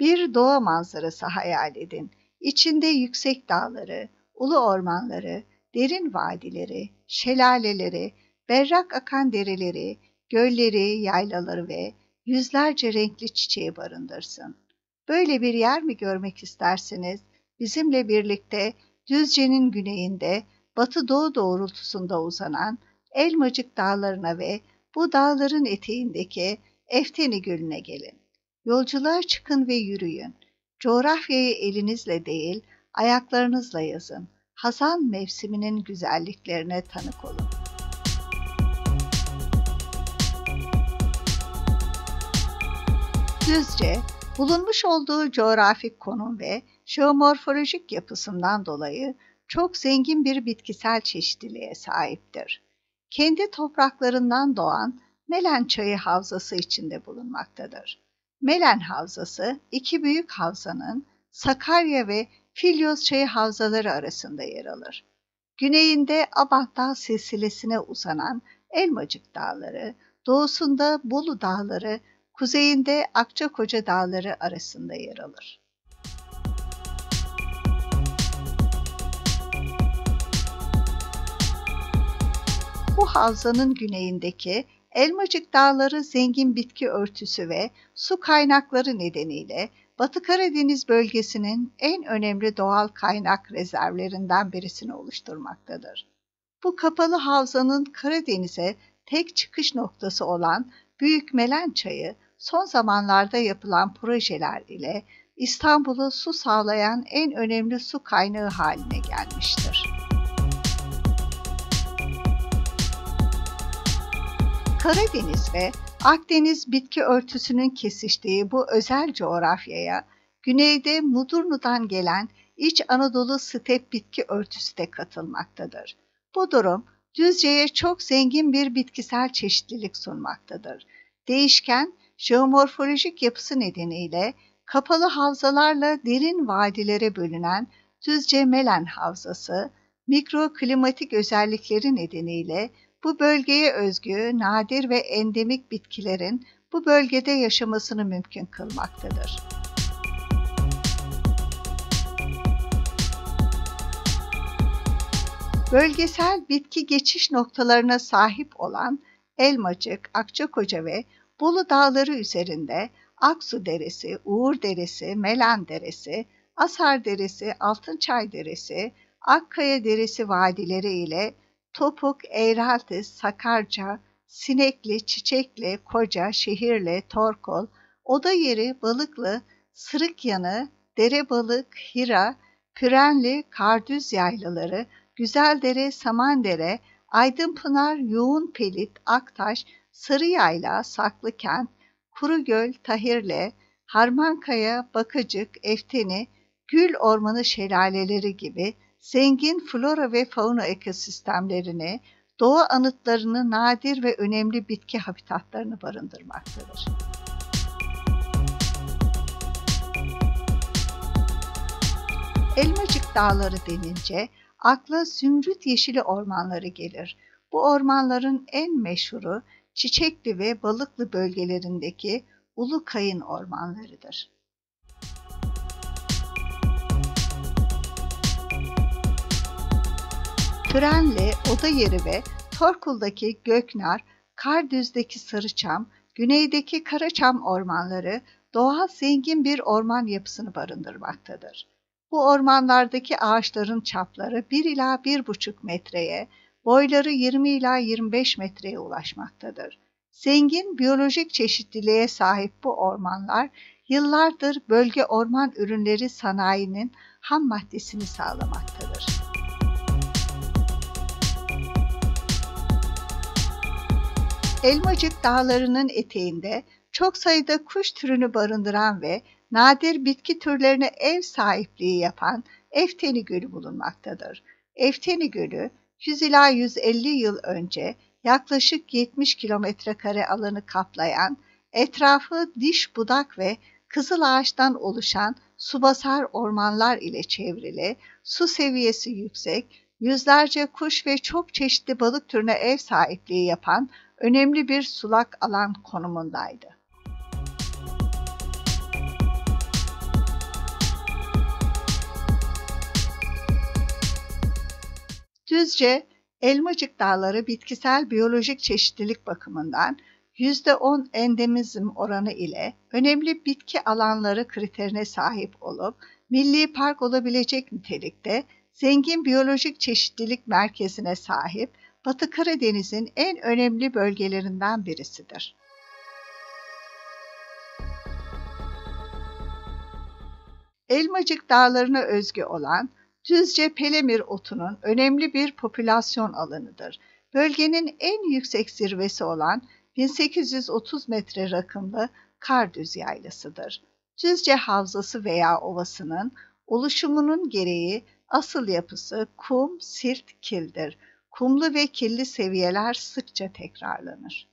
Bir doğa manzarası hayal edin. İçinde yüksek dağları, ulu ormanları, derin vadileri, şelaleleri, berrak akan dereleri, gölleri, yaylaları ve yüzlerce renkli çiçeği barındırsın. Böyle bir yer mi görmek istersiniz? Bizimle birlikte Düzce'nin güneyinde, batı doğu doğrultusunda uzanan Elmacık dağlarına ve bu dağların eteğindeki Efteni Gölü'ne gelin. Yolculuğa çıkın ve yürüyün. Coğrafyayı elinizle değil, ayaklarınızla yazın. Hazan mevsiminin güzelliklerine tanık olun. Düzce, bulunmuş olduğu coğrafik konum ve jeomorfolojik yapısından dolayı çok zengin bir bitkisel çeşitliliğe sahiptir. Kendi topraklarından doğan Melen Çayı Havzası içinde bulunmaktadır. Melen Havzası, iki büyük havzanın Sakarya ve Filyos Çayı havzaları arasında yer alır. Güneyinde Abant Dağ silsilesine uzanan Elmacık Dağları, doğusunda Bolu Dağları, kuzeyinde Akçakoca Dağları arasında yer alır. Bu havzanın güneyindeki Elmacık Dağları zengin bitki örtüsü ve su kaynakları nedeniyle Batı Karadeniz bölgesinin en önemli doğal kaynak rezervlerinden birisini oluşturmaktadır. Bu kapalı havzanın Karadeniz'e tek çıkış noktası olan Büyük Melen Çayı son zamanlarda yapılan projeler ile İstanbul'u su sağlayan en önemli su kaynağı haline gelmiştir. Karadeniz ve Akdeniz bitki örtüsünün kesiştiği bu özel coğrafyaya güneyde Mudurnu'dan gelen İç Anadolu step bitki örtüsü de katılmaktadır. Bu durum Düzce'ye çok zengin bir bitkisel çeşitlilik sunmaktadır. Değişken jeomorfolojik yapısı nedeniyle kapalı havzalarla derin vadilere bölünen Düzce Melen Havzası, mikroklimatik özellikleri nedeniyle bu bölgeye özgü nadir ve endemik bitkilerin bu bölgede yaşamasını mümkün kılmaktadır. Bölgesel bitki geçiş noktalarına sahip olan Elmacık, Akçakoca ve Bolu Dağları üzerinde Aksu Deresi, Uğur Deresi, Melen Deresi, Asar Deresi, Altınçay Deresi, Akkaya Deresi vadileri ile Topuk, Eğrelti, Sakarca, Sinekli, Çiçekli, Koca, Şehirli, Torkol, Oda Yeri, Balıklı, Sırıkyanı, Derebalık, Hira, Pürenli, Kardüz yaylaları, Güzeldere, Samandere, Aydınpınar, Yoğunpelit, Aktaş, Sarıyayla, Saklıkent, Kurugöl, Tahirle, Harmankaya, Bakacık, Efteni, Gül Ormanı şelaleleri gibi zengin flora ve fauna ekosistemlerini, doğa anıtlarını nadir ve önemli bitki habitatlarını barındırmaktadır. Elmacık Dağları denince akla zümrüt yeşili ormanları gelir. Bu ormanların en meşhuru Çiçekli ve Balıklı bölgelerindeki Ulu Kayın ormanlarıdır. Törenli, Oda Yeri ve Torkul'daki Göknar, Kardüz'deki Sarıçam, güneydeki Karaçam ormanları doğal zengin bir orman yapısını barındırmaktadır. Bu ormanlardaki ağaçların çapları 1 ila 1,5 metreye, boyları 20 ila 25 metreye ulaşmaktadır. Zengin biyolojik çeşitliliğe sahip bu ormanlar yıllardır bölge orman ürünleri sanayinin ham maddesini sağlamaktadır. Elmacık dağlarının eteğinde çok sayıda kuş türünü barındıran ve nadir bitki türlerine ev sahipliği yapan Efteni Gölü bulunmaktadır. Efteni Gölü 100 ila 150 yıl önce yaklaşık 70 kilometre kare alanı kaplayan, etrafı diş budak ve kızıl ağaçtan oluşan subasar ormanlar ile çevrili, su seviyesi yüksek, yüzlerce kuş ve çok çeşitli balık türüne ev sahipliği yapan önemli bir sulak alan konumundaydı. Düzce, Elmacık Dağları bitkisel biyolojik çeşitlilik bakımından %10 endemizm oranı ile önemli bitki alanları kriterine sahip olup milli park olabilecek nitelikte zengin biyolojik çeşitlilik merkezine sahip Batı Karadeniz'in en önemli bölgelerinden birisidir. Elmacık Dağları'na özgü olan Düzce Pelemir otunun önemli bir popülasyon alanıdır. Bölgenin en yüksek zirvesi olan 1830 metre rakımlı Kardüz Yaylasıdır. Düzce Havzası veya Ovası'nın oluşumunun gereği asıl yapısı kum, silt, kildir. Kumlu ve kirli seviyeler sıkça tekrarlanır.